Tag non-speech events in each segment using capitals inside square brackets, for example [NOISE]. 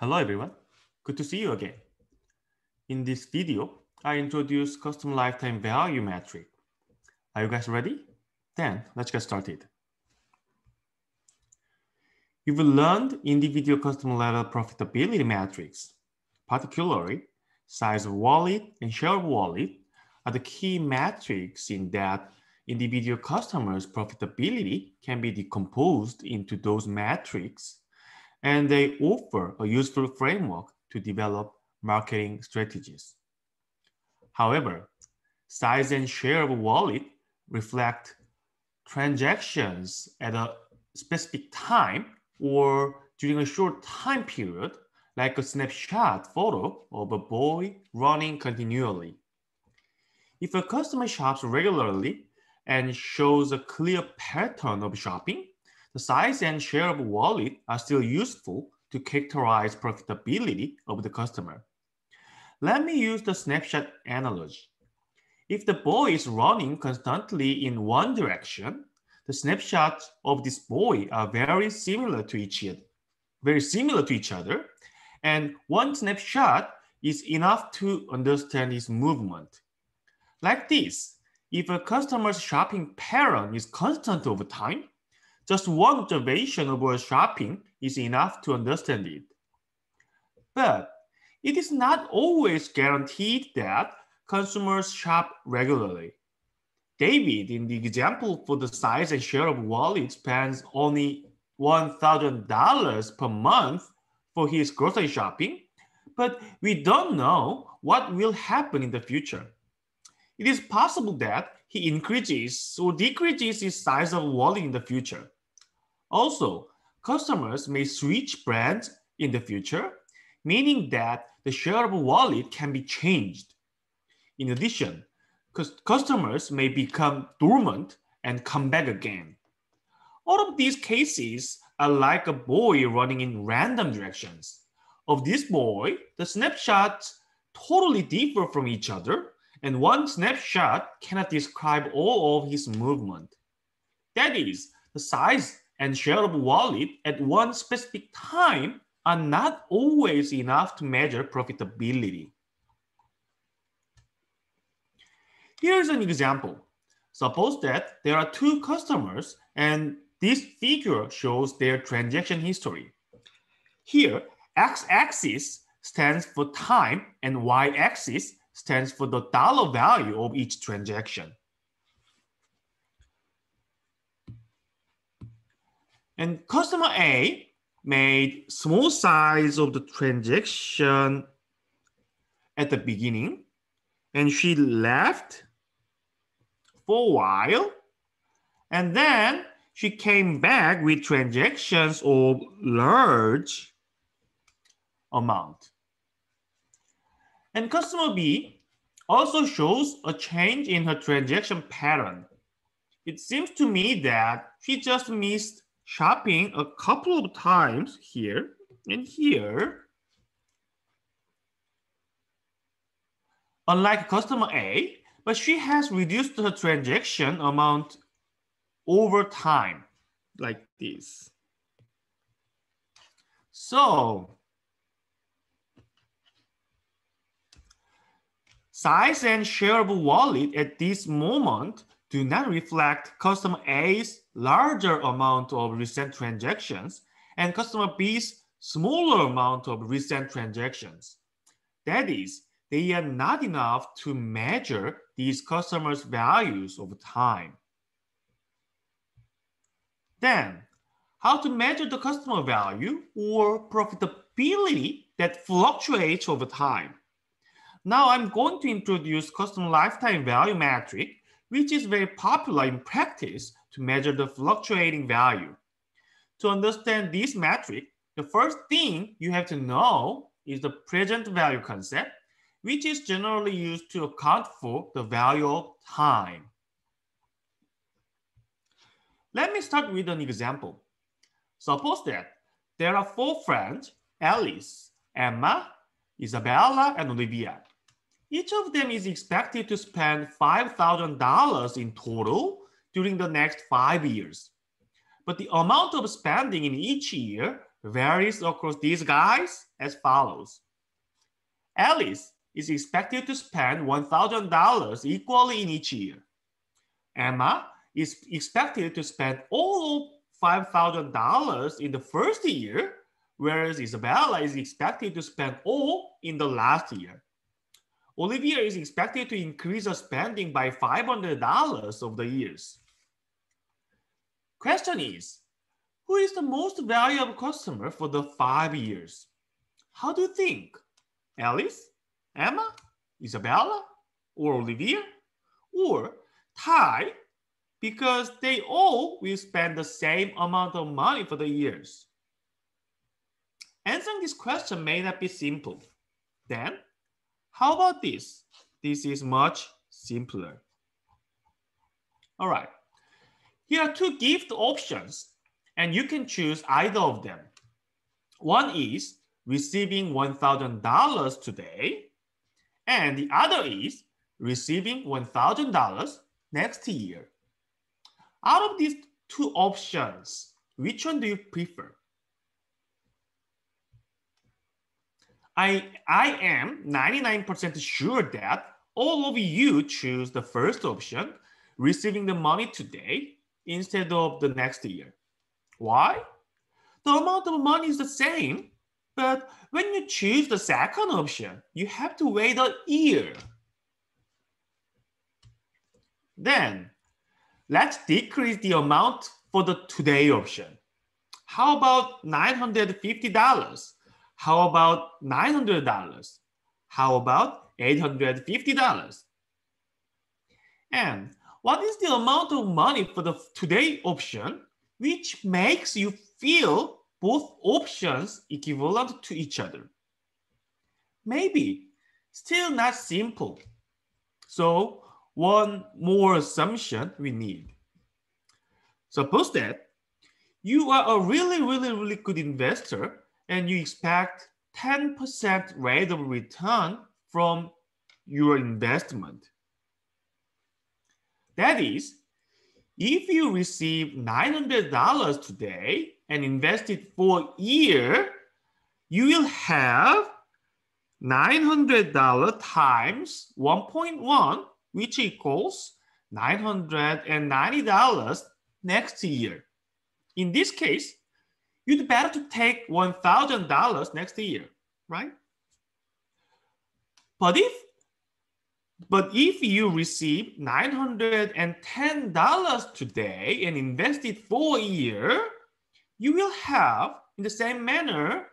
Hello everyone, good to see you again. In this video, I introduce custom lifetime value metric. Are you guys ready? Then let's get started. You've learned individual customer level profitability metrics, particularly size of wallet and share of wallet are the key metrics in that individual customers' profitability can be decomposed into those metrics, and they offer a useful framework to develop marketing strategies. However, size and share of wallet reflect transactions at a specific time or during a short time period, like a snapshot photo of a boy running continually. If a customer shops regularly and shows a clear pattern of shopping, the size and share of wallet are still useful to characterize profitability of the customer. Let me use the snapshot analogy. If the boy is running constantly in one direction, the snapshots of this boy are very similar to each other, very similar to each other, and one snapshot is enough to understand his movement. Like this, if a customer's shopping pattern is constant over time, just one observation of shopping is enough to understand it. But it is not always guaranteed that consumers shop regularly. David, in the example for the size and share of wallet, spends only $1,000 per month for his grocery shopping, but we don't know what will happen in the future. It is possible that he increases or decreases his size of wallet in the future. Also, customers may switch brands in the future, meaning that the share of wallet can be changed. In addition, customers may become dormant and come back again. All of these cases are like a boy running in random directions. Of this boy, the snapshots totally differ from each other, and one snapshot cannot describe all of his movement. That is, the size and share of wallet at one specific time are not always enough to measure profitability. Here's an example. Suppose that there are two customers and this figure shows their transaction history. Here, x-axis stands for time and y-axis stands for the dollar value of each transaction. And customer A made small size of the transaction at the beginning and she left for a while. And then she came back with transactions of large amount. And customer B also shows a change in her transaction pattern. It seems to me that she just missed shopping a couple of times here and here. Unlike customer A, but she has reduced her transaction amount over time like this. So size and share of wallet at this moment do not reflect customer A's larger amount of recent transactions and customer B's smaller amount of recent transactions. That is, they are not enough to measure these customers' values over time. Then, how to measure the customer value or profitability that fluctuates over time. Now I'm going to introduce customer lifetime value metric, which is very popular in practice to measure the fluctuating value. To understand this metric, the first thing you have to know is the present value concept which is generally used to account for the value of time. Let me start with an example. Suppose that there are four friends, Alice, Emma, Isabella, and Olivia. Each of them is expected to spend $5,000 in total during the next five years. But the amount of spending in each year varies across these guys as follows. Alice is expected to spend $1,000 equally in each year. Emma is expected to spend all $5,000 in the first year, whereas Isabella is expected to spend all in the last year. Olivia is expected to increase her spending by $500 over the years. Question is, who is the most valuable customer for the five years? How do you think? Alice, Emma, Isabella, or Olivia, or Ty, because they all will spend the same amount of money for the years. Answering this question may not be simple. Then, how about this? This is much simpler. All right. Here are two gift options, and you can choose either of them. One is receiving $1,000 today, and the other is receiving $1,000 next year. Out of these two options, which one do you prefer? I, I am 99% sure that all of you choose the first option, receiving the money today instead of the next year. Why? The amount of money is the same, but when you choose the second option, you have to wait a year. Then let's decrease the amount for the today option. How about $950? How about $900? How about $850? And what is the amount of money for the today option which makes you feel both options equivalent to each other? Maybe still not simple. So one more assumption we need. Suppose that you are a really, really, really good investor and you expect 10% rate of return from your investment. That is, if you receive $900 today and invest it for a year, you will have $900 times 1.1, which equals $990 next year. In this case, you'd better to take $1,000 next year, right? But if but if you receive $910 today and invest it for a year, you will have, in the same manner,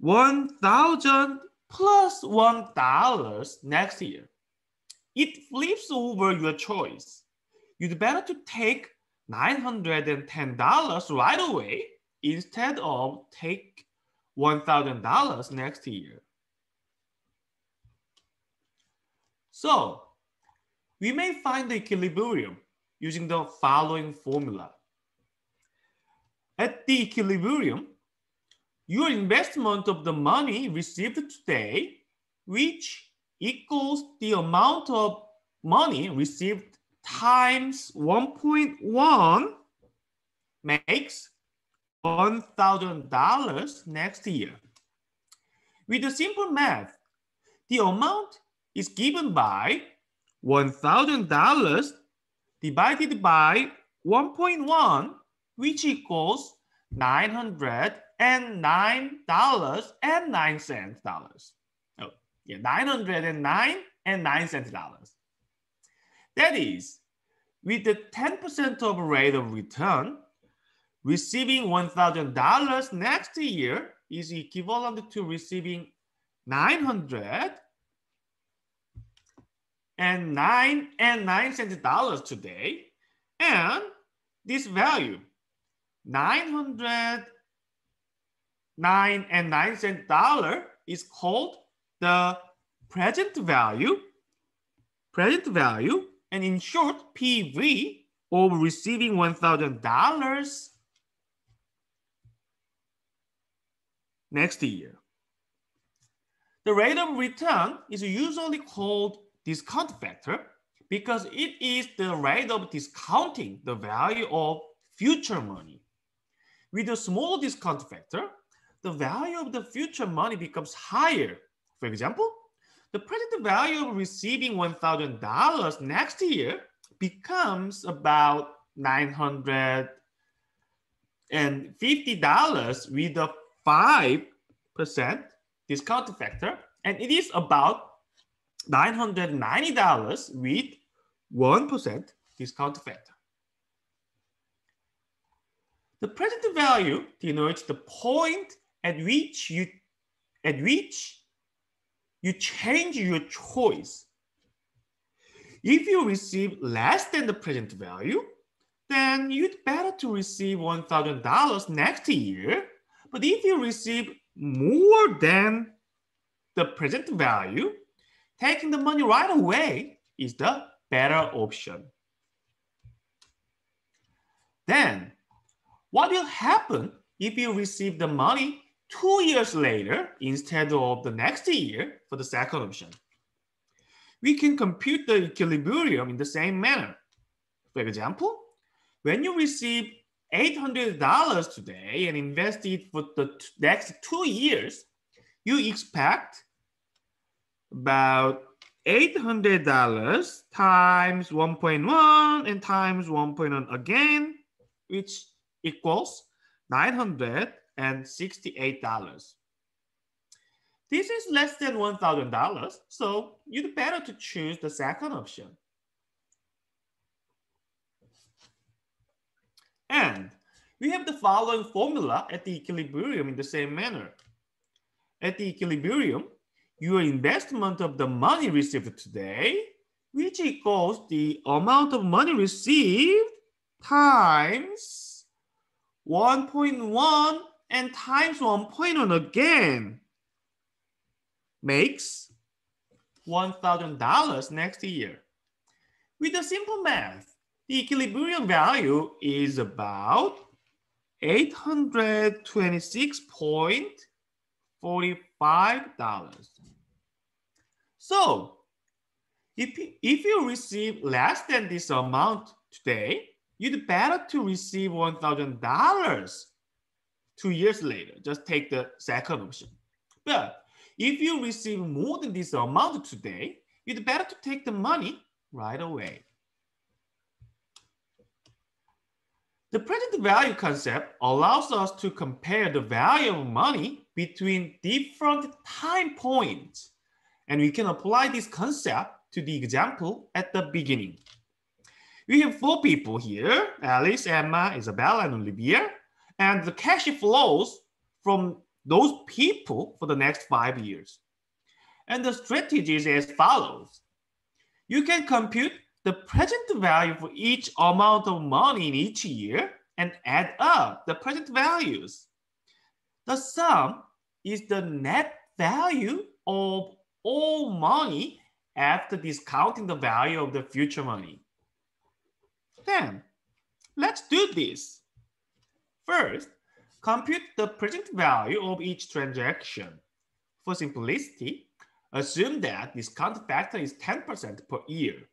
1,000 plus 1 next year. It flips over your choice. You'd better to take $910 right away instead of take $1,000 next year. So we may find the equilibrium using the following formula. At the equilibrium, your investment of the money received today, which equals the amount of money received times 1.1 makes $1,000 next year. With the simple math, the amount is given by $1,000 divided by 1.1, which equals $909.09. Oh, yeah, 909 and 9 cents dollars. That is, with the 10% of rate of return, receiving $1,000 next year is equivalent to receiving 900 and nine and nine cents dollars today. And this value, 909 and nine cent dollar is called the present value, present value, and in short, PV of receiving $1,000 next year. The rate of return is usually called discount factor because it is the rate of discounting the value of future money. with a small discount factor, the value of the future money becomes higher. For example, the present value of receiving $1,000 next year becomes about $950 with a 5% discount factor, and it is about $990 with 1% discount factor. The present value denotes the point at which you at which you change your choice. If you receive less than the present value, then you'd better to receive $1,000 next year. But if you receive more than the present value, taking the money right away is the better option. Then, what will happen if you receive the money two years later instead of the next year for the second option? We can compute the equilibrium in the same manner. For example, when you receive $800 today and invest it for the next two years, you expect about $800 times 1.1 and times 1.1 again, which equals $968. This is less than $1,000, so you'd better to choose the second option. And we have the following formula at the equilibrium in the same manner. At the equilibrium, your investment of the money received today, which equals the amount of money received times 1.1 and times 1.1 again makes $1,000 next year. With the simple math, the equilibrium value is about $826.45. So if, if you receive less than this amount today, you'd better to receive $1,000 two years later. Just take the second option. But if you receive more than this amount today, you'd better to take the money right away. The present value concept allows us to compare the value of money between different time points. And we can apply this concept to the example at the beginning. We have four people here, Alice, Emma, Isabella, and Olivia. And the cash flows from those people for the next five years. And the strategy is as follows. You can compute the present value for each amount of money in each year and add up the present values. The sum is the net value of all money after discounting the value of the future money. Then let's do this. First, compute the present value of each transaction. For simplicity, assume that discount factor is 10% per year.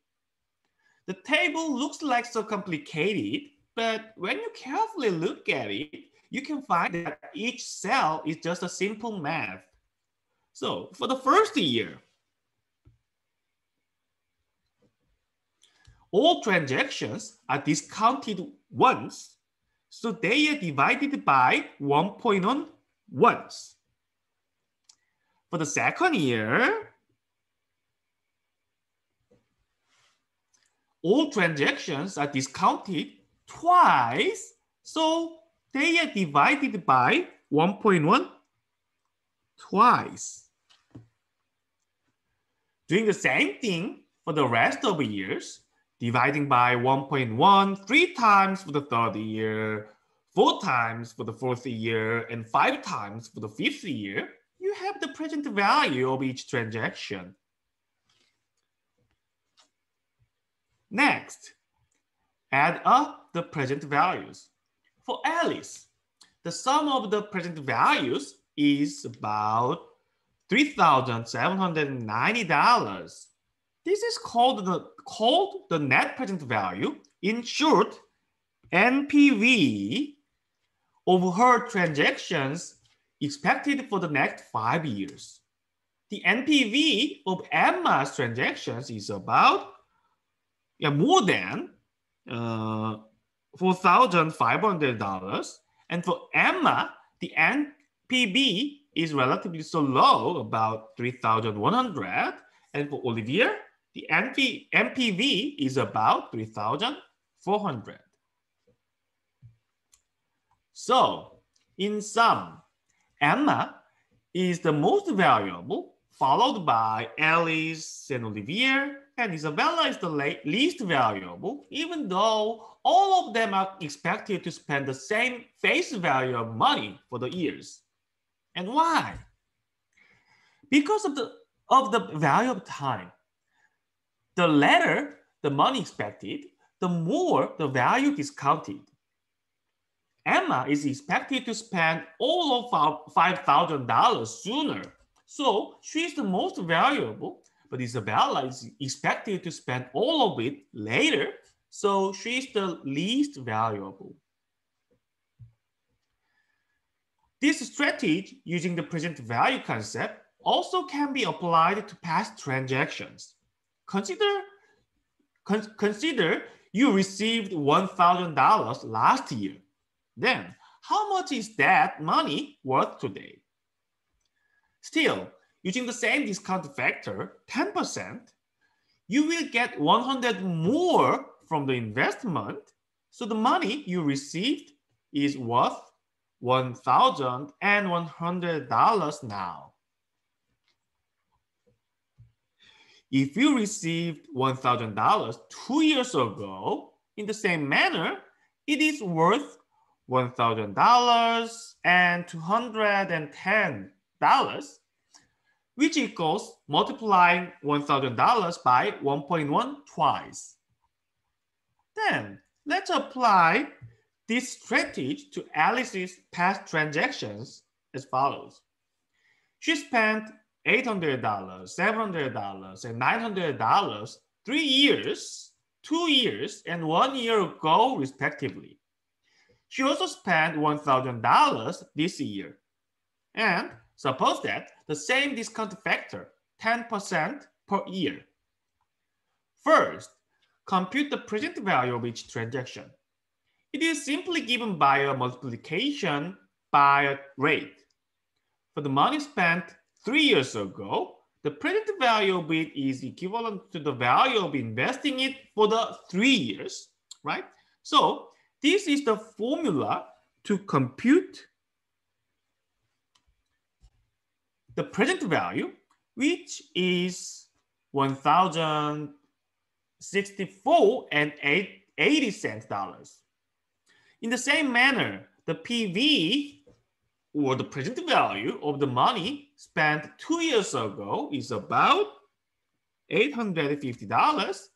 The table looks like so complicated, but when you carefully look at it, you can find that each cell is just a simple math. So for the first year, all transactions are discounted once, so they are divided by 1.1 once. For the second year, all transactions are discounted twice, so they are divided by 1.1 twice. Doing the same thing for the rest of the years, dividing by 1.1 three times for the third year, four times for the fourth year, and five times for the fifth year, you have the present value of each transaction. Next, add up the present values. For Alice, the sum of the present values is about $3,790. This is called the, called the net present value. In short, NPV, of her transactions expected for the next five years. The NPV of Emma's transactions is about yeah, more than uh, $4,500. And for Emma, the NPV is relatively so low, about 3,100. And for Olivia, the NP, NPV is about 3,400. So in sum, Emma is the most valuable, followed by Alice and Olivia, and Isabella is the least valuable, even though all of them are expected to spend the same face value of money for the years. And why? Because of the, of the value of time. The later the money expected, the more the value discounted. Emma is expected to spend all of $5,000 sooner. So she is the most valuable, but Isabella is expected to spend all of it later. So she is the least valuable. This strategy using the present value concept also can be applied to past transactions. Consider, con consider you received $1,000 last year. Then how much is that money worth today? Still, using the same discount factor, 10%, you will get 100 more from the investment. So the money you received is worth $1,100 now. If you received $1,000 two years ago, in the same manner, it is worth $1,000 and $210, which equals multiplying $1,000 by 1.1 twice. Then let's apply this strategy to Alice's past transactions as follows. She spent $800, $700, and $900 three years, two years, and one year ago, respectively. She also spent $1,000 this year. And suppose that the same discount factor, 10% per year. First, compute the present value of each transaction. It is simply given by a multiplication by a rate. For the money spent three years ago, the present value of it is equivalent to the value of investing it for the three years, right? So this is the formula to compute the present value, which is 1,064 and 80 cents dollars. In the same manner, the PV or the present value of the money spent two years ago is about $850.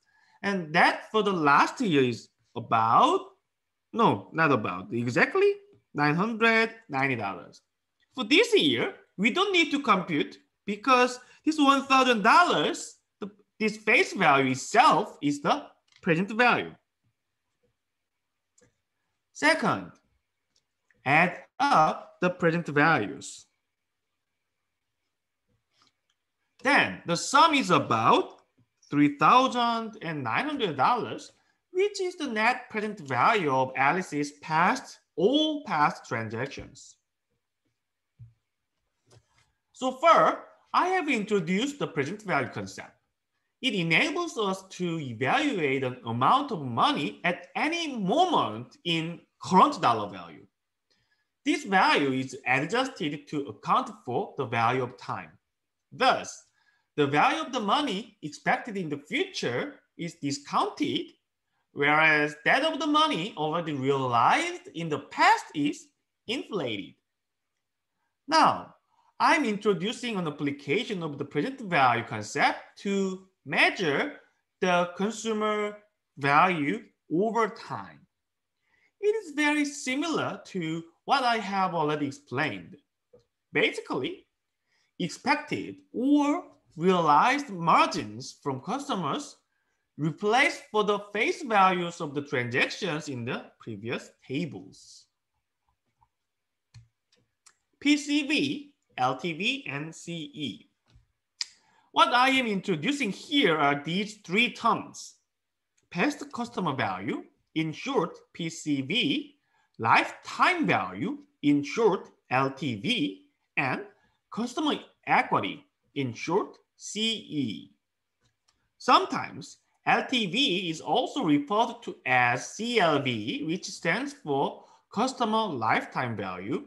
And that for the last year is about, no, not about, exactly $990. For this year, we don't need to compute because this $1,000, this face value itself is the present value. Second, add up the present values. Then the sum is about $3,900, which is the net present value of Alice's past, all past transactions. So far, I have introduced the present value concept. It enables us to evaluate an amount of money at any moment in current dollar value. This value is adjusted to account for the value of time. Thus, the value of the money expected in the future is discounted, whereas that of the money already realized in the past is inflated. Now, I'm introducing an application of the present value concept to measure the consumer value over time. It is very similar to what I have already explained. Basically, expected or realized margins from customers replaced for the face values of the transactions in the previous tables. PCV, LTV, and CE. What I am introducing here are these three terms. Past customer value, in short, PCV, lifetime value, in short, LTV, and customer equity, in short, CE. Sometimes LTV is also referred to as CLV, which stands for customer lifetime value.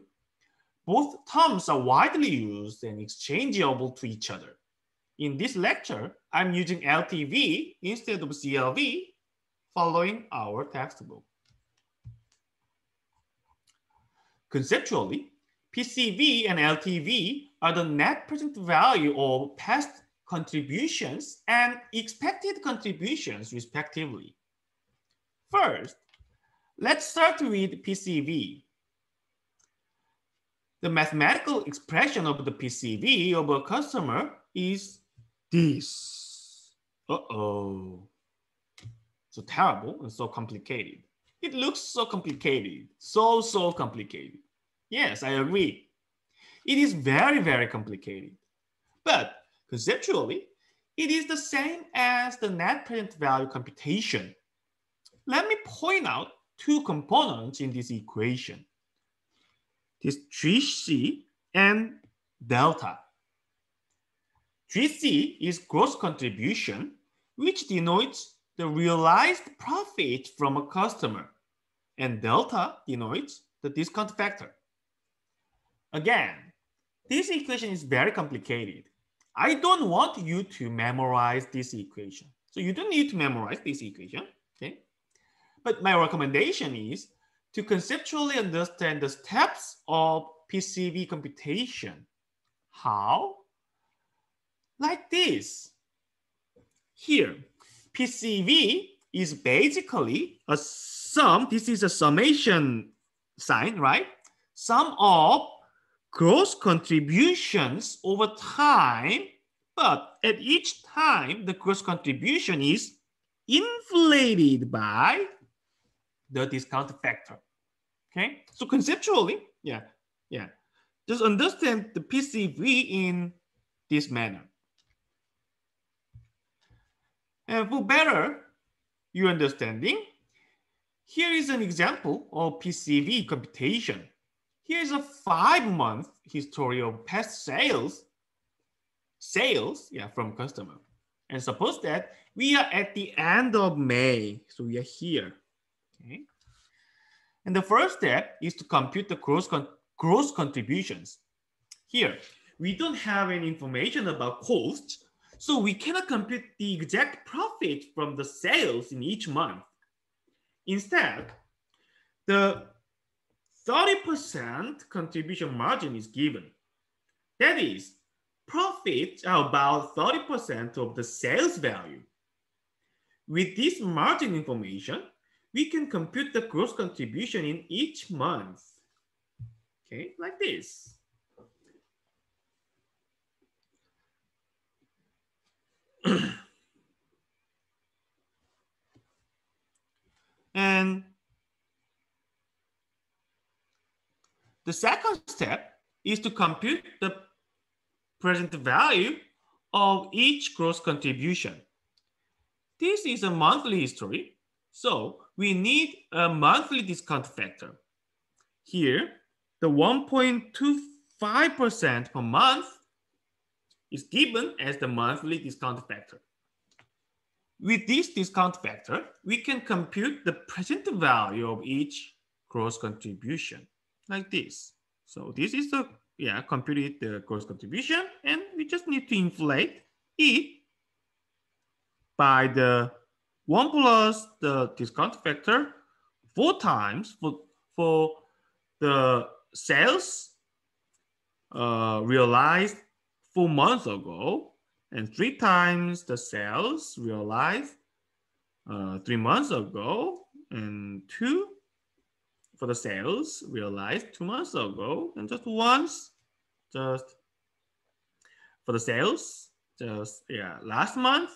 Both terms are widely used and exchangeable to each other. In this lecture, I'm using LTV instead of CLV following our textbook. Conceptually, PCV and LTV are the net present value of past contributions and expected contributions respectively. First, let's start with PCV. The mathematical expression of the PCV of a customer is this. Uh-oh. So terrible and so complicated. It looks so complicated, so, so complicated. Yes, I agree. It is very, very complicated. But conceptually, it is the same as the net present value computation. Let me point out two components in this equation. This GC and delta. GC is gross contribution, which denotes the realized profit from a customer, and delta denotes the discount factor. Again, this equation is very complicated. I don't want you to memorize this equation. So you don't need to memorize this equation, okay? But my recommendation is to conceptually understand the steps of PCV computation. How? Like this. Here, PCV is basically a sum. This is a summation sign, right? Sum of gross contributions over time, but at each time, the gross contribution is inflated by the discount factor. Okay, so conceptually, yeah, yeah, just understand the PCV in this manner. And for better your understanding, here is an example of PCV computation. Here's a five month history of past sales, sales, yeah, from customer. And suppose that we are at the end of May, so we are here, okay? And the first step is to compute the gross, con gross contributions. Here, we don't have any information about costs, so we cannot compute the exact profit from the sales in each month. Instead, the 30% contribution margin is given. That is, profits are about 30% of the sales value. With this margin information, we can compute the gross contribution in each month. Okay, like this. [CLEARS THROAT] and the second step is to compute the present value of each gross contribution. This is a monthly history, so we need a monthly discount factor. Here, the 1.25% per month is given as the monthly discount factor. With this discount factor, we can compute the present value of each gross contribution like this. So this is the, yeah, computed the gross contribution and we just need to inflate it by the one plus the discount factor four times for, for the sales uh, realized four months ago and three times the sales realized uh, three months ago and two for the sales realized two months ago and just once just for the sales just yeah last month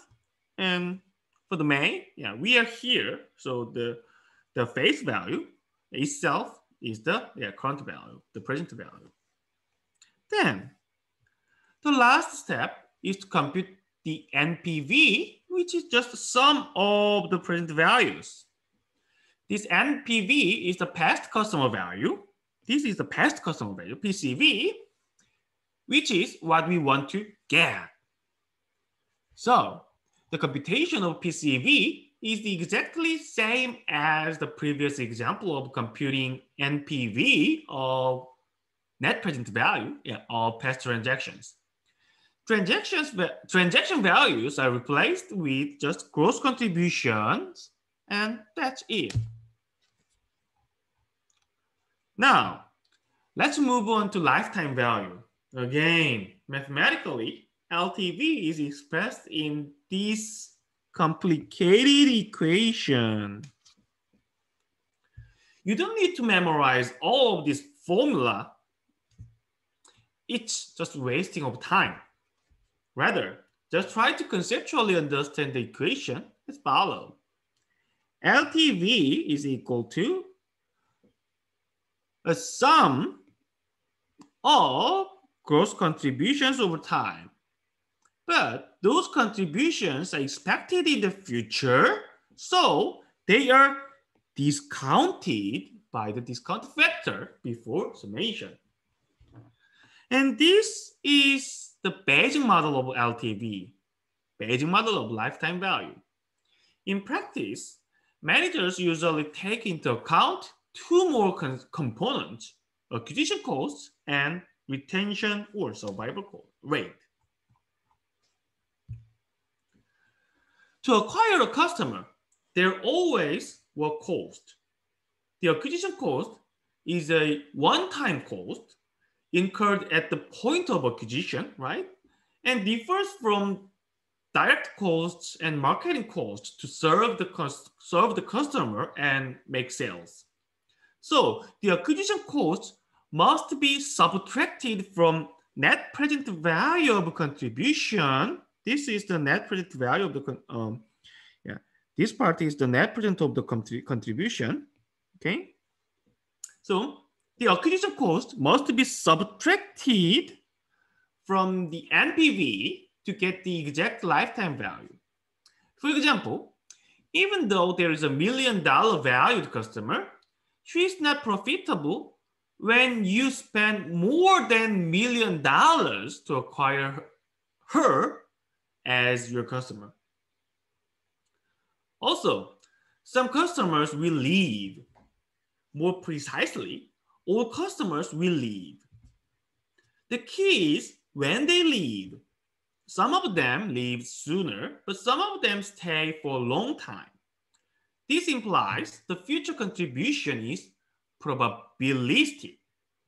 and for the May yeah we are here so the the face value itself is the yeah current value the present value Then the last step is to compute the NPV, which is just the sum of the present values. This NPV is the past customer value. This is the past customer value, PCV, which is what we want to get. So the computation of PCV is exactly same as the previous example of computing NPV of net present value of past transactions. Transactions, transaction values are replaced with just gross contributions, and that's it. Now, let's move on to lifetime value. Again, mathematically, LTV is expressed in this complicated equation. You don't need to memorize all of this formula. It's just wasting of time. Rather, just try to conceptually understand the equation as follows. LTV is equal to a sum of gross contributions over time. But those contributions are expected in the future, so they are discounted by the discount factor before summation. And this is the Bayesian model of LTV, Bayesian model of lifetime value. In practice, managers usually take into account two more components, acquisition costs and retention or survival rate. To acquire a customer, there always were cost. The acquisition cost is a one-time cost incurred at the point of acquisition, right? And differs from direct costs and marketing costs to serve the serve the customer and make sales. So the acquisition cost must be subtracted from net present value of contribution. This is the net present value of the um, yeah. This part is the net present of the contribution. Okay. So the acquisition cost must be subtracted from the NPV to get the exact lifetime value. For example, even though there is a million dollar valued customer, she is not profitable when you spend more than million dollars to acquire her as your customer. Also, some customers will leave. More precisely, all customers will leave. The key is when they leave, some of them leave sooner, but some of them stay for a long time. This implies the future contribution is probabilistic,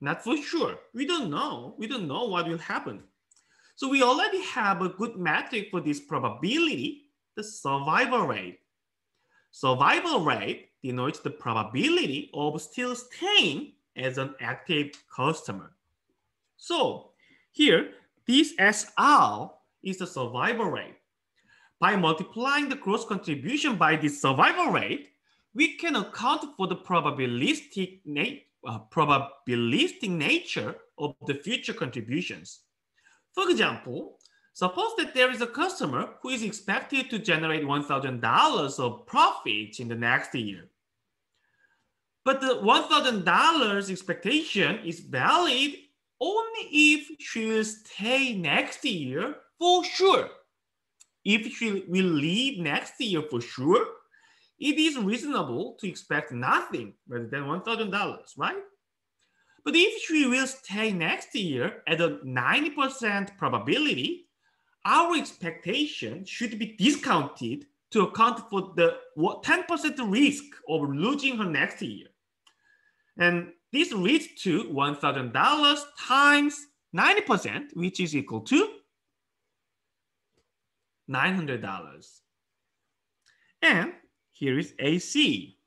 not for sure. We don't know. We don't know what will happen. So we already have a good metric for this probability, the survival rate. Survival rate denotes the probability of still staying as an active customer. So here, this SR is the survival rate. By multiplying the gross contribution by the survival rate, we can account for the probabilistic, na uh, probabilistic nature of the future contributions. For example, suppose that there is a customer who is expected to generate $1,000 of profits in the next year. But the $1,000 expectation is valid only if she will stay next year for sure. If she will leave next year for sure, it is reasonable to expect nothing rather than $1,000, right? But if she will stay next year at a 90% probability, our expectation should be discounted to account for the 10% risk of losing her next year. And this leads to $1,000 times 90%, which is equal to $900. And here is AC.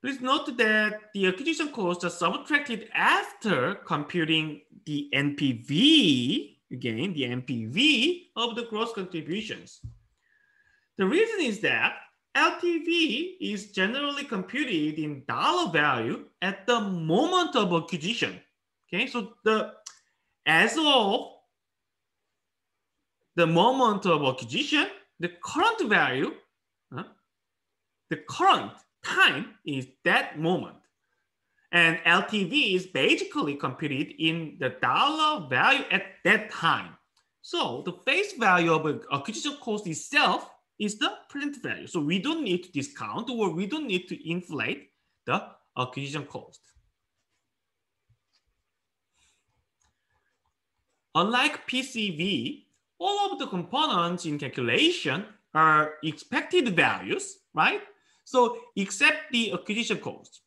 Please note that the acquisition costs are subtracted after computing the NPV, again, the NPV of the gross contributions. The reason is that LTV is generally computed in dollar value at the moment of acquisition. Okay, so the as of the moment of acquisition, the current value, huh? the current time is that moment. And LTV is basically computed in the dollar value at that time. So the face value of acquisition cost itself is the present value. So we don't need to discount or we don't need to inflate the acquisition cost. Unlike PCV, all of the components in calculation are expected values, right? So except the acquisition cost.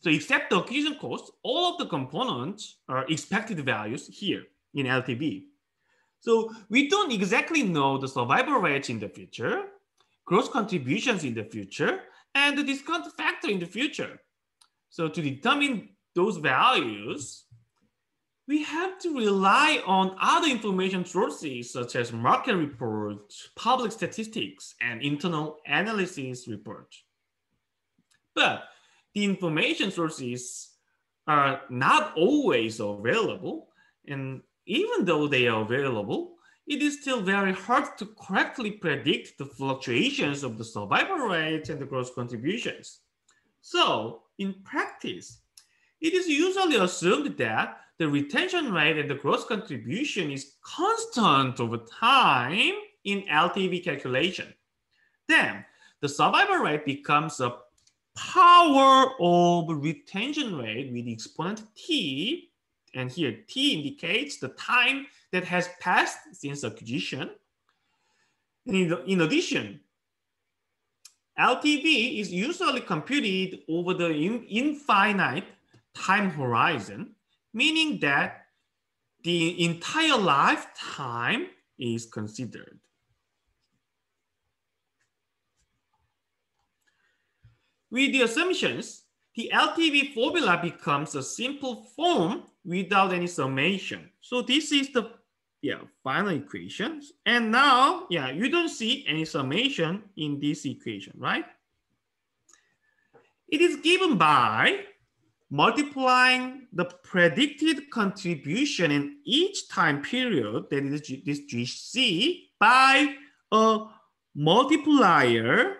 So except the acquisition cost, all of the components are expected values here in LTV. So we don't exactly know the survival rates in the future, gross contributions in the future, and the discount factor in the future. So to determine those values, we have to rely on other information sources such as market reports, public statistics, and internal analysis reports. But the information sources are not always available. And even though they are available, it is still very hard to correctly predict the fluctuations of the survival rate and the gross contributions. So in practice, it is usually assumed that the retention rate and the gross contribution is constant over time in LTV calculation. Then the survival rate becomes a power of retention rate with the exponent t, and here t indicates the time that has passed since acquisition. And in, in addition, LTV is usually computed over the in, infinite time horizon meaning that the entire lifetime is considered. With the assumptions, the LTV formula becomes a simple form without any summation. So this is the yeah, final equations. And now, yeah, you don't see any summation in this equation, right? It is given by multiplying the predicted contribution in each time period, that is this GC, by a multiplier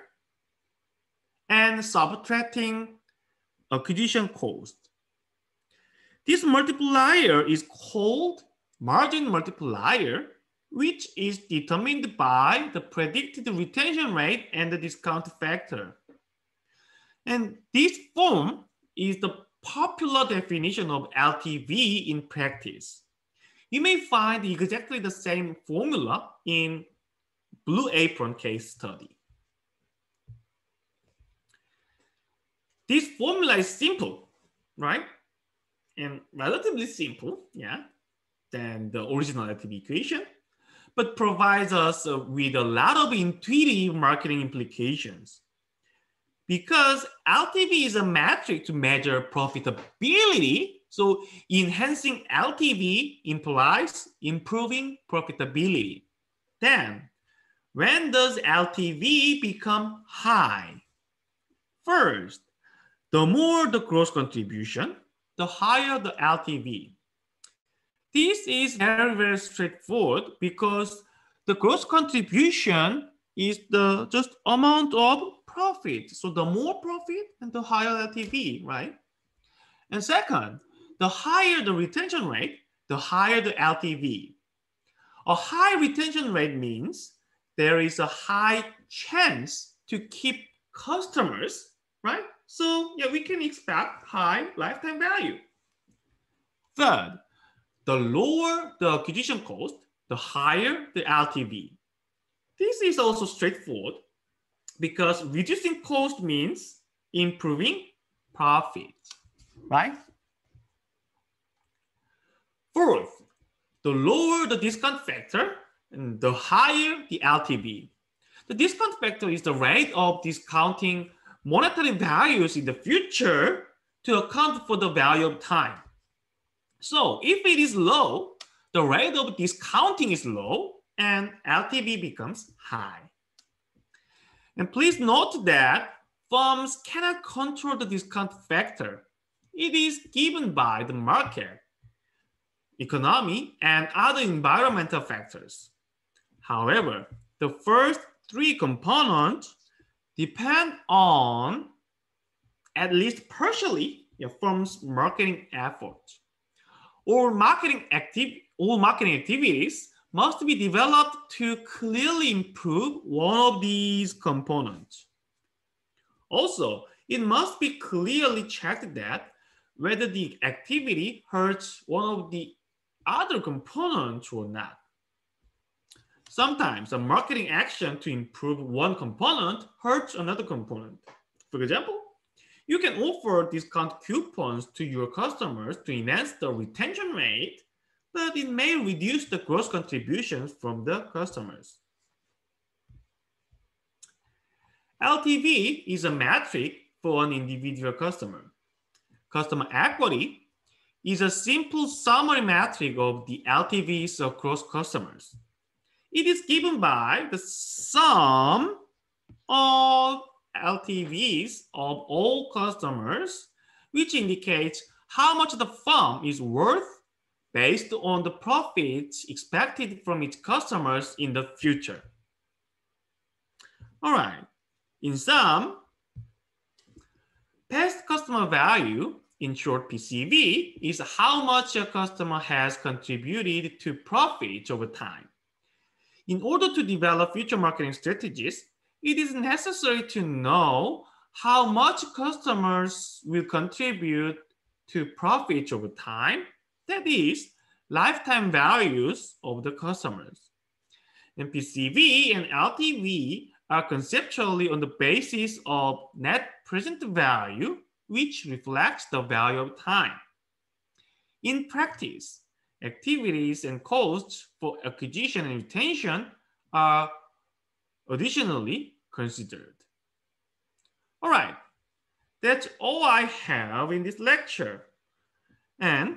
and subtracting acquisition cost. This multiplier is called margin multiplier, which is determined by the predicted retention rate and the discount factor. And this form is the popular definition of LTV in practice. You may find exactly the same formula in Blue Apron case study. This formula is simple, right? And relatively simple, yeah, than the original LTV equation, but provides us with a lot of intuitive marketing implications because LTV is a metric to measure profitability. So enhancing LTV implies improving profitability. Then, when does LTV become high? First, the more the gross contribution, the higher the LTV. This is very, very straightforward because the gross contribution is the just amount of profit. So the more profit and the higher the LTV, right? And second, the higher the retention rate, the higher the LTV. A high retention rate means there is a high chance to keep customers, right? So yeah, we can expect high lifetime value. Third, the lower the acquisition cost, the higher the LTV. This is also straightforward because reducing cost means improving profit, right? Fourth, the lower the discount factor, the higher the LTV. The discount factor is the rate of discounting monetary values in the future to account for the value of time. So if it is low, the rate of discounting is low and LTV becomes high. And please note that firms cannot control the discount factor. It is given by the market. economy, and other environmental factors. However, the first three components depend on at least partially your firm's marketing effort. All marketing active all marketing activities must be developed to clearly improve one of these components. Also, it must be clearly checked that whether the activity hurts one of the other components or not. Sometimes a marketing action to improve one component hurts another component. For example, you can offer discount coupons to your customers to enhance the retention rate, but it may reduce the gross contributions from the customers. LTV is a metric for an individual customer. Customer equity is a simple summary metric of the LTVs across customers. It is given by the sum of LTVs of all customers, which indicates how much the firm is worth based on the profits expected from its customers in the future. All right, in sum, past customer value, in short PCV, is how much a customer has contributed to profits over time. In order to develop future marketing strategies, it is necessary to know how much customers will contribute to profits over time, that is, lifetime values of the customers. And PCV and LTV are conceptually on the basis of net present value, which reflects the value of time. In practice, activities and costs for acquisition and retention are additionally considered. All right, that's all I have in this lecture. And